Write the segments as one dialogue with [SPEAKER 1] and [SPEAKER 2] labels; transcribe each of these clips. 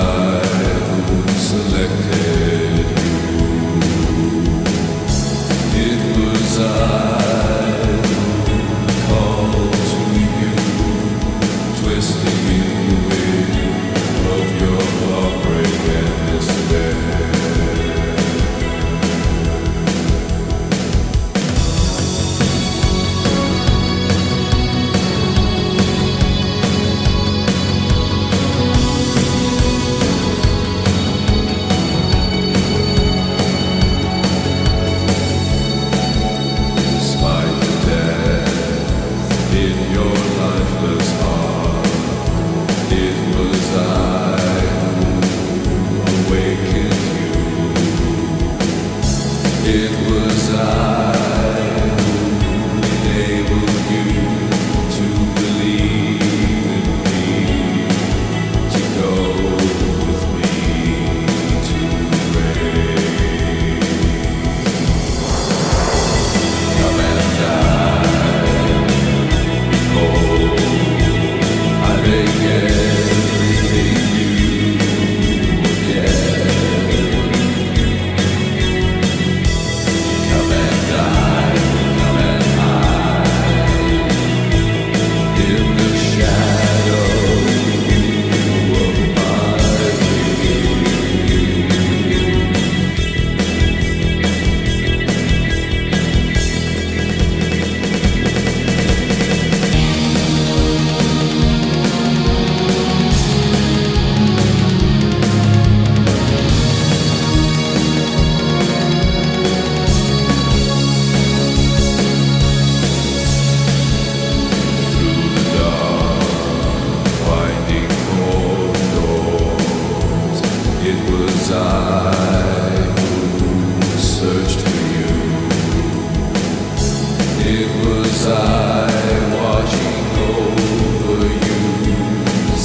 [SPEAKER 1] Was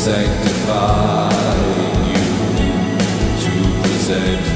[SPEAKER 1] sanctifying you to present